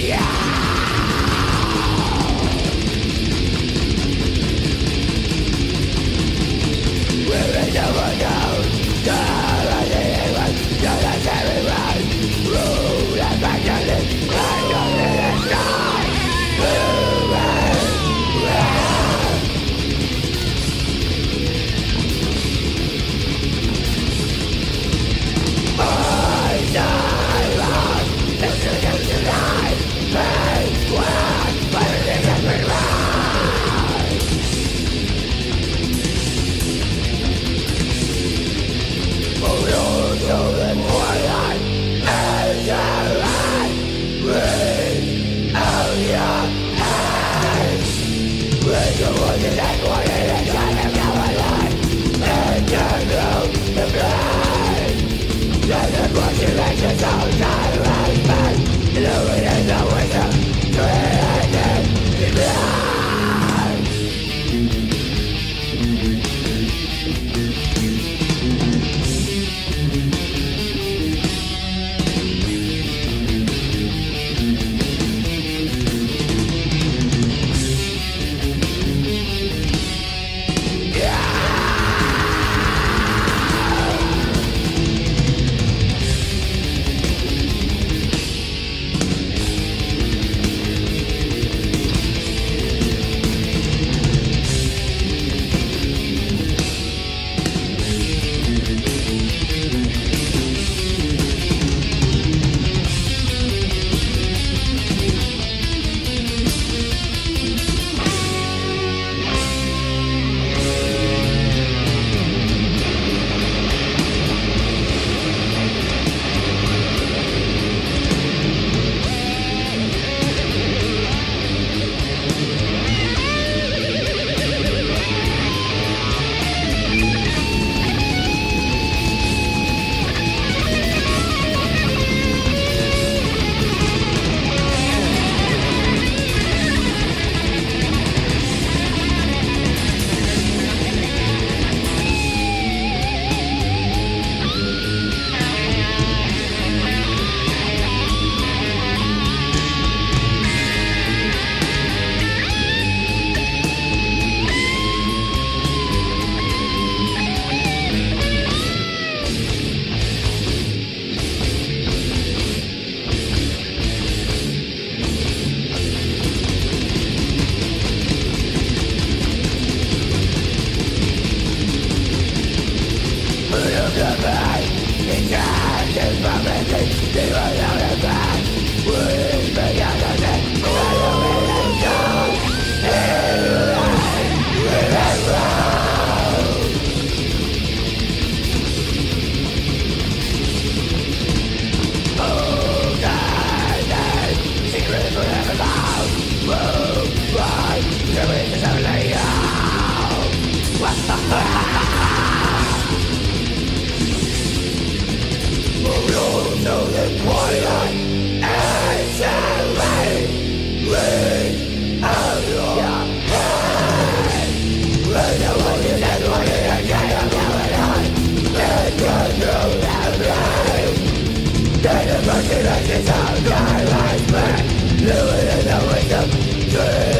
Yeah! population's own direct man Get Dark images of nightlight men Living in the wisdom dreams.